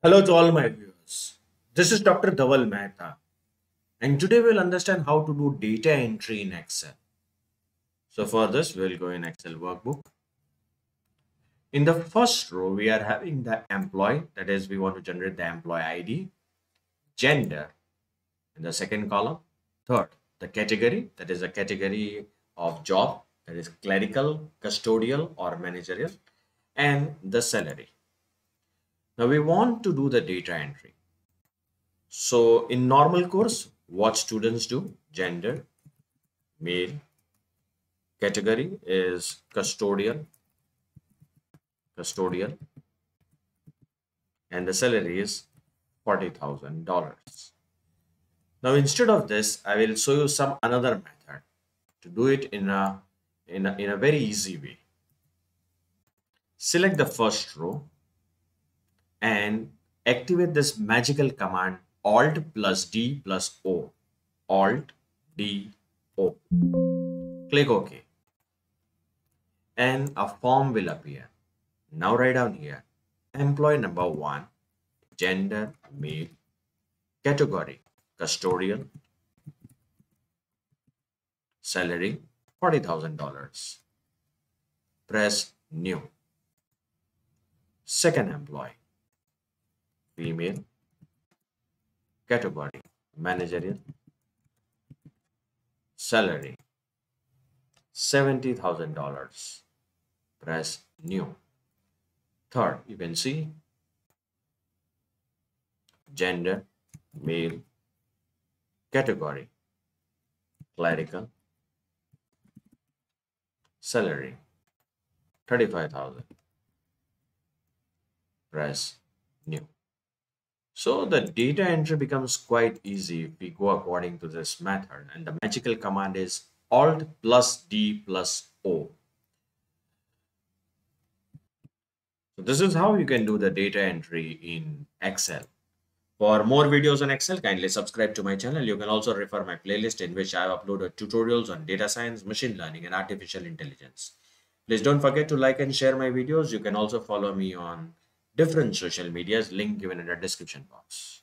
Hello to all my viewers. This is Dr. Dhaval Maheta, and today we'll understand how to do data entry in Excel. So for this, we'll go in Excel workbook. In the first row, we are having the employee, that is, we want to generate the employee ID, gender in the second column, third, the category, that is a category of job, that is clerical, custodial, or managerial, and the salary. Now we want to do the data entry. So in normal course, what students do, gender, male, category is custodial, custodial, and the salary is $40,000. Now instead of this, I will show you some another method to do it in a, in a, in a very easy way. Select the first row and activate this magical command alt plus D plus O. Alt D O. Click OK. And a form will appear. Now write down here employee number one, gender male, category custodial, salary $40,000. Press new. Second employee female category managerial salary $70,000 press new. Third you can see gender male category clerical salary 35000 press new so the data entry becomes quite easy if we go according to this method and the magical command is alt plus D plus O. So this is how you can do the data entry in Excel. For more videos on Excel, kindly subscribe to my channel. You can also refer my playlist in which I have uploaded tutorials on data science, machine learning and artificial intelligence. Please don't forget to like and share my videos. You can also follow me on different social medias link given in the description box